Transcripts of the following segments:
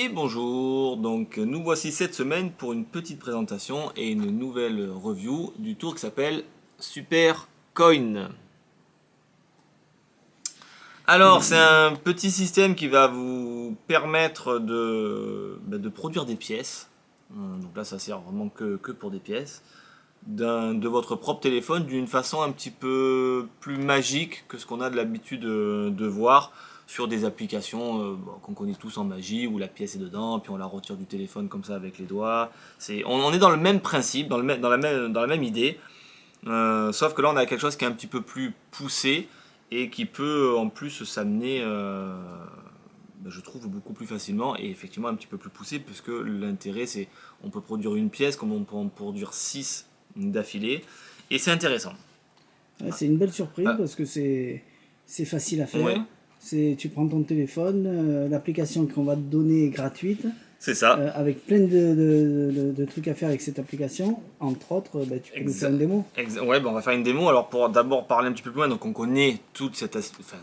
Et bonjour, donc nous voici cette semaine pour une petite présentation et une nouvelle review du tour qui s'appelle Super Coin. Alors c'est un petit système qui va vous permettre de, bah, de produire des pièces. Hum, donc là ça sert vraiment que, que pour des pièces. de votre propre téléphone d'une façon un petit peu plus magique que ce qu'on a de l'habitude de, de voir sur des applications euh, qu'on connaît tous en magie où la pièce est dedans, puis on la retire du téléphone comme ça avec les doigts. C'est, on, est dans le même principe, dans, le, dans, la, même, dans la même idée, euh, sauf que là on a quelque chose qui est un petit peu plus poussé et qui peut en plus s'amener, euh, ben, je trouve, beaucoup plus facilement et effectivement un petit peu plus poussé puisque l'intérêt c'est on peut produire une pièce comme on peut en produire 6 d'affilée et c'est intéressant. c'est une belle surprise ah. parce que c'est, c'est facile à faire. C'est tu prends ton téléphone, euh, l'application qu'on va te donner est gratuite. C'est ça. Euh, avec plein de, de, trucs à faire avec cette application. Entre autres, bah, tu peux nous faire une démo. ouais, bah, on va faire une démo. Alors pour d'abord parler un petit peu plus loin, donc on connaît toute cette, enfin,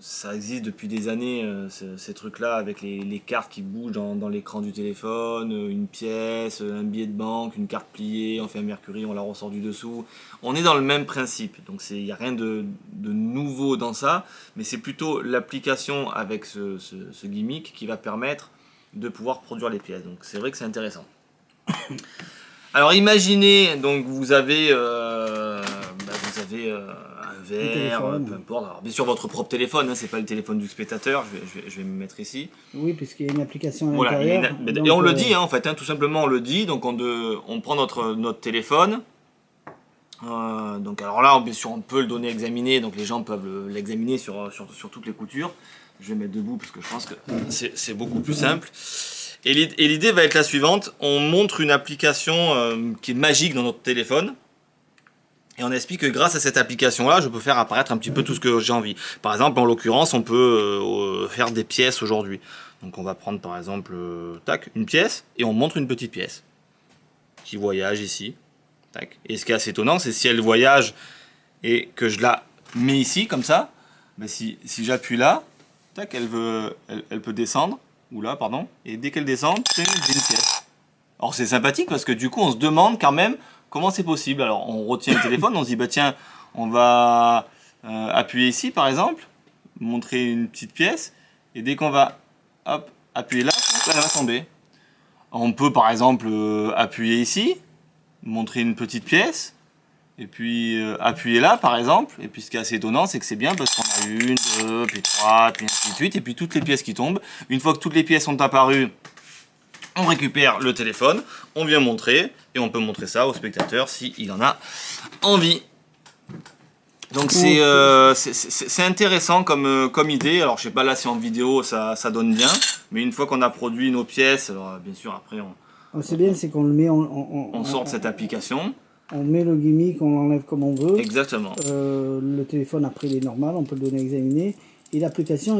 ça existe depuis des années, euh, ces trucs-là, avec les, cartes qui bougent dans, l'écran du téléphone, euh, une pièce, un billet de banque, une carte pliée, on fait un Mercury, on la ressort du dessous. On est dans le même principe, donc il n'y a rien de, nouveau dans ça, mais c'est plutôt l'application avec ce, gimmick qui va permettre de pouvoir produire les pièces. Donc c'est vrai que c'est intéressant. Alors imaginez, donc vous avez, euh, bah, vous avez verre, peu importe. Alors, bien sûr, votre propre téléphone, hein, c'est pas le téléphone du spectateur, je vais, je vais, me mettre ici. Oui, puisqu'il y a une application à l'intérieur. Et on le euh, dit, hein, en fait, hein, tout simplement, on le dit. Donc, on, de, on prend notre, notre téléphone. Euh, donc, alors là, bien sûr, on peut le donner à examiner, donc les gens peuvent l'examiner sur, sur, sur, toutes les coutures. Je vais mettre debout parce que je pense que c'est beaucoup plus simple. Et l'idée va être la suivante on montre une application euh, qui est magique dans notre téléphone. Et on explique que grâce à cette application-là, je peux faire apparaître un petit peu tout ce que j'ai envie. Par exemple, en l'occurrence, on peut euh, faire des pièces aujourd'hui. Donc on va prendre par exemple, euh, tac, une pièce, et on montre une petite pièce qui voyage ici. Tac. Et ce qui est assez étonnant, c'est si elle voyage et que je la mets ici, comme ça, ben si, si j'appuie là, tac, elle, veut, elle, peut descendre, ou là, pardon, et dès qu'elle descend, c'est une pièce. Alors c'est sympathique parce que du coup on se demande quand même Comment c'est possible? Alors, on retient le téléphone, on se dit, bah tiens, on va euh, appuyer ici, par exemple, montrer une petite pièce, et dès qu'on va hop, appuyer là, elle va tomber. On peut, par exemple, euh, appuyer ici, montrer une petite pièce, et puis euh, appuyer là, par exemple. Et puis ce qui est assez étonnant, c'est que c'est bien parce qu'on a une, deux, puis trois, puis ainsi de suite, et puis toutes les pièces qui tombent. Une fois que toutes les pièces sont apparues, on récupère le téléphone, on vient montrer, et on peut montrer ça au spectateur s'il en a envie. Donc c'est euh, intéressant comme, euh, comme idée. Alors je sais pas là si en vidéo ça, ça donne bien, mais une fois qu'on a produit nos pièces, alors bien sûr après on... Ah, c'est bien, c'est qu'on le met, on, on, on sort de cette application. On met le gimmick, on l'enlève comme on veut. Exactement. Euh, le téléphone après il est normal, on peut le donner à examiner. Et l'application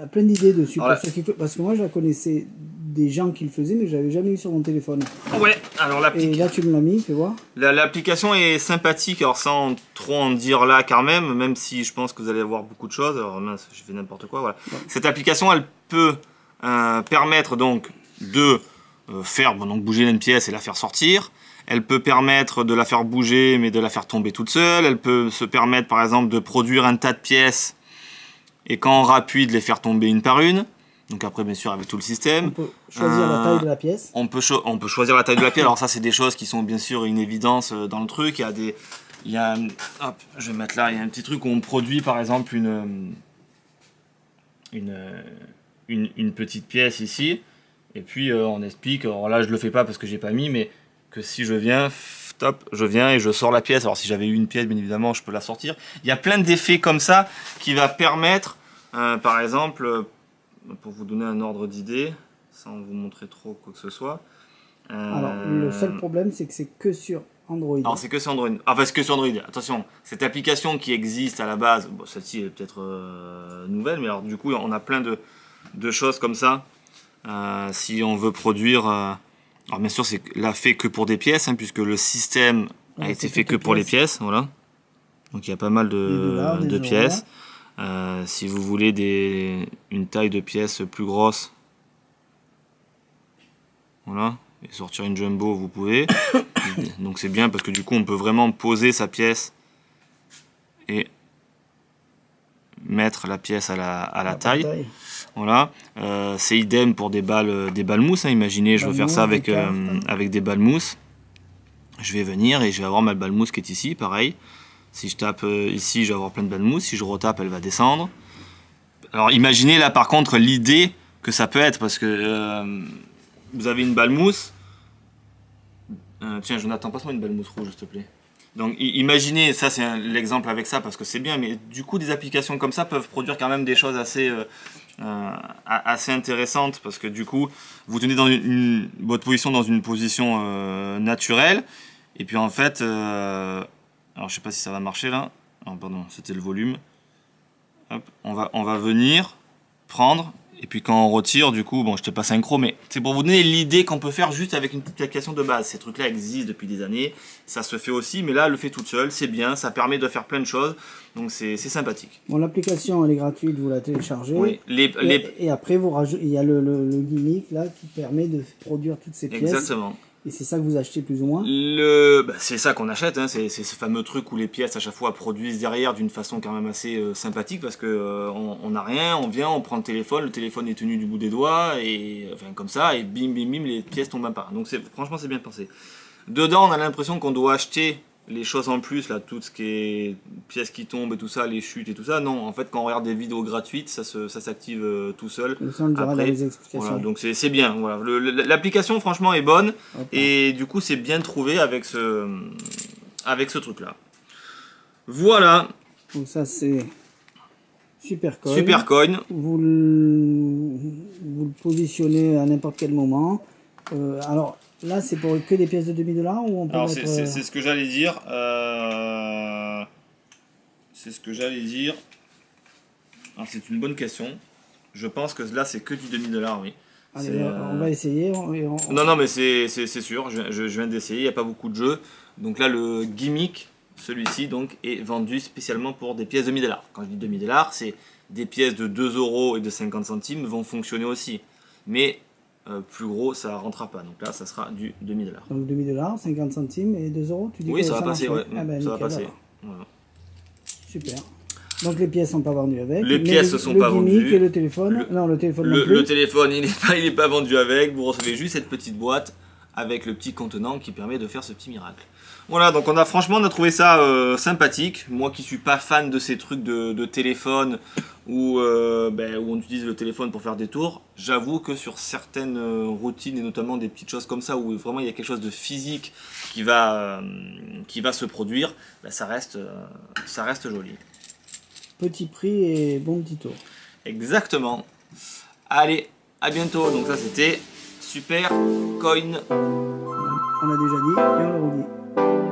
a plein d'idées dessus. parce, que, parce que moi je la connaissais des gens qui le faisaient, mais j'avais jamais eu sur mon téléphone. Ouais, alors l'application. Et là, tu me l'as mis, fais voir. L'application est sympathique, alors sans trop en dire là quand même, même si je pense que vous allez voir beaucoup de choses. Alors mince, je fais n'importe quoi, voilà. Cette application, elle peut euh, permettre donc de euh, faire donc bouger une pièce et la faire sortir. Elle peut permettre de la faire bouger, mais de la faire tomber toute seule. Elle peut se permettre, par exemple, de produire un tas de pièces et quand on rappuie, de les faire tomber une par une. Donc après, bien sûr, avec tout le système. On peut choisir la taille de la pièce. On peut, on peut choisir la taille de la pièce. Alors ça, c'est des choses qui sont bien sûr une évidence euh, dans le truc. Il y a des... Il y a, hop, je vais mettre là, il y a un petit truc où on produit par exemple une, une, une, petite pièce ici. Et puis euh, on explique, alors là je le fais pas parce que j'ai pas mis, mais que si je viens, top, je viens et je sors la pièce. Alors si j'avais eu une pièce, bien évidemment, je peux la sortir. Il y a plein d'effets comme ça qui va permettre, euh, par exemple, pour vous donner un ordre d'idée, sans vous montrer trop quoi que ce soit. Alors, le seul euh, problème, c'est que c'est que sur Android. Alors, c'est que sur Android. Enfin, c'est que sur Android. Attention, cette application qui existe à la base, bon, celle-ci est peut-être euh, nouvelle, mais alors, du coup, on a plein de, de choses comme ça. Euh, si on veut produire. alors, bien sûr, c'est là fait que pour des pièces, hein, puisque le système a été fait que pour les pièces. Voilà. Donc, il y a pas mal de, de pièces. Euh, si vous voulez des, une taille de pièce plus grosse, Voilà. Et sortir une jumbo, vous pouvez. Donc c'est bien parce que du coup, on peut vraiment poser sa pièce et mettre la pièce à la, à la, taille. Voilà. Euh, c'est idem pour des balles, des balles mousse. Hein. Imaginez, je veux faire ça avec, euh, avec des balles mousse. Je vais venir et je vais avoir ma balle mousse qui est ici, pareil. Si je tape euh, ici, je vais avoir plein de balles mousse. Si je retape, elle va descendre. Alors imaginez là par contre l'idée que ça peut être parce que vous avez une balle mousse. tiens, Jonathan, passe-moi une balle mousse rouge, s'il te plaît. Donc imaginez, ça c'est l'exemple avec ça parce que c'est bien, mais du coup des applications comme ça peuvent produire quand même des choses assez, euh, euh, assez intéressantes parce que du coup vous tenez dans une, votre position dans une position euh, naturelle et puis en fait, alors je sais pas si ça va marcher là, pardon c'était le volume, on, va, on va venir prendre et puis quand on retire, du coup, bon, je te pas synchro, mais c'est pour vous donner l'idée qu'on peut faire juste avec une petite application de base. Ces trucs-là existent depuis des années, ça se fait aussi, mais là, elle le fait toute seule, c'est bien, ça permet de faire plein de choses, donc c'est sympathique. Bon, l'application, elle est gratuite, vous la téléchargez. Oui, les, et, après, vous il y a le, le, le, gimmick là qui permet de produire toutes ces pièces. Exactement. Et c'est ça que vous achetez plus ou moins? Le... Bah, c'est ça qu'on achète, hein. c'est ce fameux truc où les pièces à chaque fois produisent derrière d'une façon quand même assez euh, sympathique parce que euh, on n'a rien, on vient, on prend le téléphone, le téléphone est tenu du bout des doigts et enfin comme ça et bim bim bim les pièces tombent à part. Donc franchement c'est bien pensé. Dedans on a l'impression qu'on doit acheter les choses en plus, là, tout ce qui est pièces qui tombent et tout ça, les chutes et tout ça, non, en fait, quand on regarde des vidéos gratuites, ça, ça s'active euh, tout seul. Après, les explications. donc c'est bien. Voilà. L'application, franchement, est bonne et du coup, c'est bien trouvé avec ce, avec ce truc-là. Voilà. Donc ça, c'est Supercoin. Supercoin. Vous le, vous le positionnez à n'importe quel moment. Euh, alors, Là, c'est pour que des pièces de demi dollars ou on peut Alors, euh, c'est ce que j'allais dire. Euh, c'est ce que j'allais dire. C'est une bonne question. Je pense que là, c'est que du demi-dollar, oui. Allez, on va essayer. Non, non, mais c'est sûr. Je, je, viens d'essayer. Il n'y a pas beaucoup de jeux. Donc là, le gimmick, celui-ci, donc, est vendu spécialement pour des pièces de demi-dollar. Quand je dis demi-dollar, c'est des pièces de 2 euros et de 50 centimes vont fonctionner aussi. Mais euh, plus gros, ça rentrera pas. Donc là, ça sera du demi-dollar. Donc demi-dollar, 50 centimes et 2 euros, tu dis Oui, ça, va passer, ouais. Ah ben, ça va passer. Super. Donc les pièces sont pas vendues avec. Les pièces ne sont pas vendues. Et le téléphone Non, le téléphone le, non plus. Le téléphone, il n'est pas, il est pas vendu avec. Vous recevez juste cette petite boîte avec le petit contenant qui permet de faire ce petit miracle. Voilà, donc on a franchement on a trouvé ça euh, sympathique. Moi qui suis pas fan de ces trucs de, téléphone où, euh, ben, où on utilise le téléphone pour faire des tours, j'avoue que sur certaines euh, routines et notamment des petites choses comme ça où vraiment il y a quelque chose de physique qui va, qui va se produire, ben, ça, reste, ça reste joli. Petit prix et bon petit tour. Exactement. Allez, à bientôt. Donc ça c'était Super Coin. On a déjà dit, on le redit.